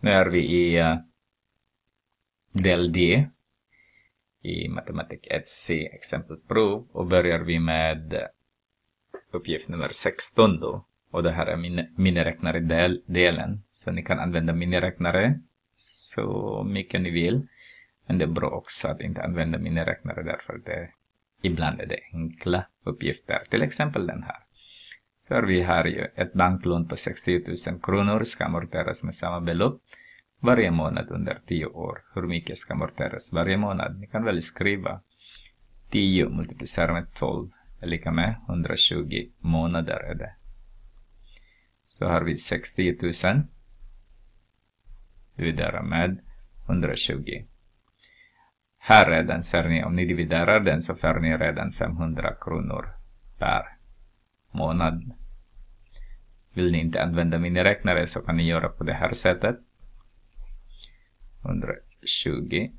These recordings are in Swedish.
Nu är vi i uh, del D i matematik 1C exempelprov och börjar vi med uppgift nummer 16 då. Och det här är min miniräknare-delen. Så ni kan använda miniräknare så mycket ni vill. Men det är bra också att inte använda miniräknare därför att det, ibland är det enkla uppgifter. Till exempel den här. Så har vi här ju ett banklån på 60 000 kronor ska amorteras med samma belopp varje månad under 10 år. Hur mycket ska amorteras varje månad? Ni kan väl skriva 10 multiplicerat med 12 är lika med 120 månader är det. Så har vi 60 000 dividera med 120. Här redan ser ni, om ni dividerar den så får ni redan 500 kronor per månad. Vill ni inte använda miniräknare så kan ni göra på det här sättet. 120.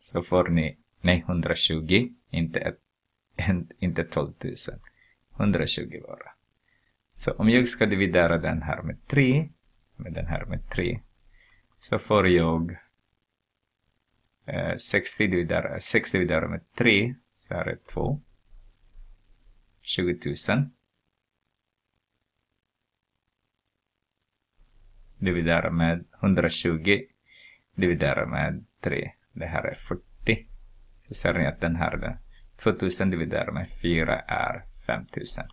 Så får ni, nej 120, inte, ett, inte 12 000. 120 bara. Så om jag ska dividera den här med 3, med den här med 3, så får jag eh, 60 dividerat 60 dividerat med 3, så här är 2. 20 000. Dividera med 120 dividera med 3. Det här är 40. Så ser ni att den här 2000 dividerat med 4 är 5000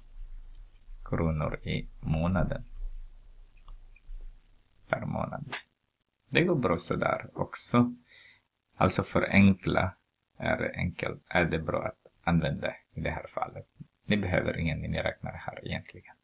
kronor i månaden. Per månad. Det går bra sådär också. Alltså för enkla är det, enkel, är det bra att använda i det här fallet. Ni behöver ingen miniräknare här egentligen.